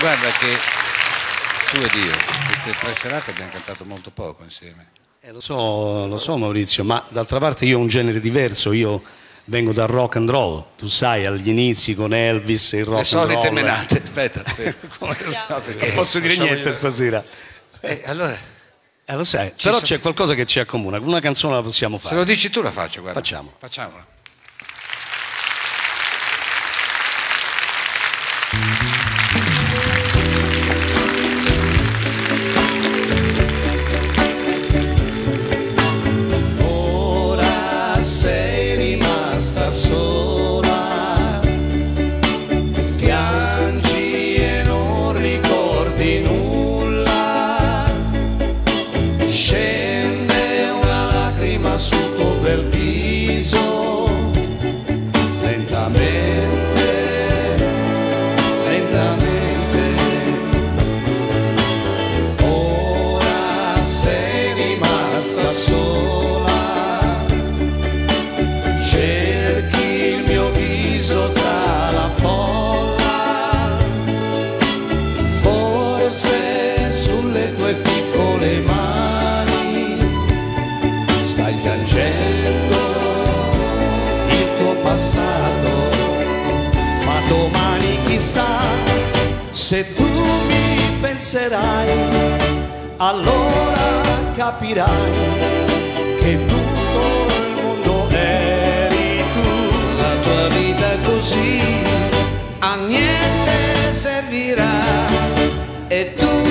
Guarda che tu ed io, queste tre serate abbiamo cantato molto poco insieme. Eh, lo so, lo so Maurizio, ma d'altra parte io ho un genere diverso, io vengo dal rock and roll, tu sai, agli inizi con Elvis e il rock Le and roll. solite menate, aspetta. Come- No, non posso dire niente io- stasera. Eh, allora, Eh, lo sai, però so- c'è qualcosa che ci accomuna, una canzone la possiamo se fare. lo dici tu la faccio, guarda. Facciamo. Facciamola. Rimasta sola, piangi e non ricordi nulla, scende una lacrima sul tuo bel viso, lentamente, lentamente. Ora sei rimasta sola, chissà se tu mi penserai allora capirai che tutto il mondo eri tu. La tua vita così a niente servirà e tutto